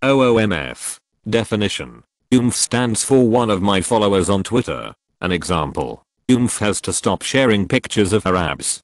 OOMF. Definition. OOMF stands for one of my followers on Twitter. An example. OOMF has to stop sharing pictures of her abs.